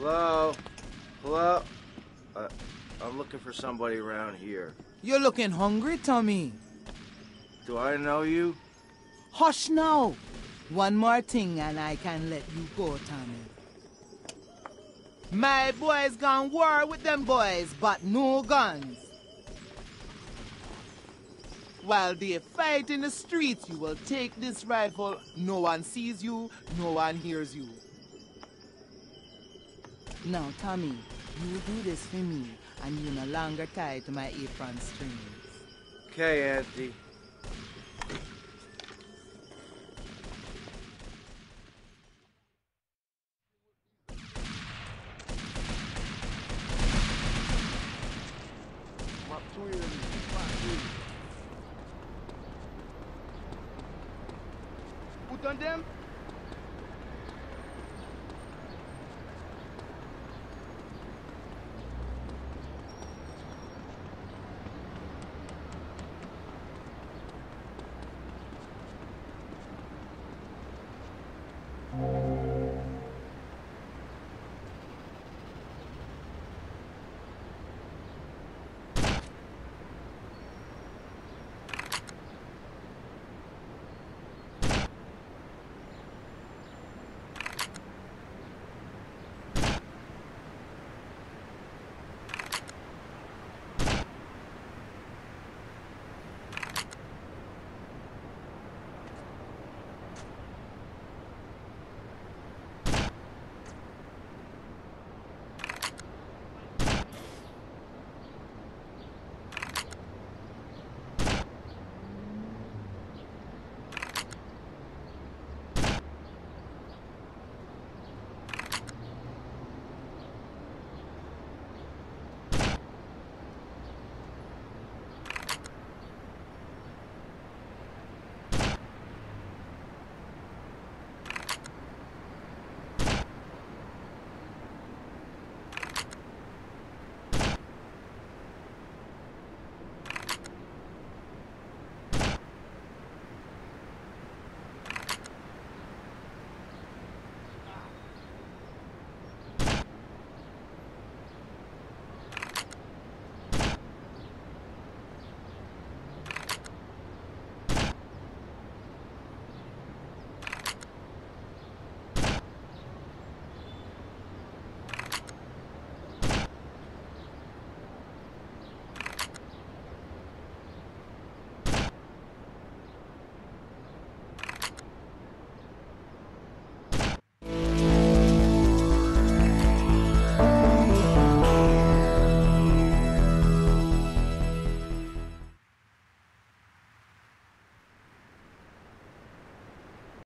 Hello? Hello? Uh, I'm looking for somebody around here. You're looking hungry, Tommy. Do I know you? Hush now. One more thing and I can let you go, Tommy. My boys gone war with them boys, but no guns. While they fight in the streets, you will take this rifle. No one sees you, no one hears you. Now, Tommy, you do this for me, and you no longer tied to my apron strings. Okay, Auntie. Put on them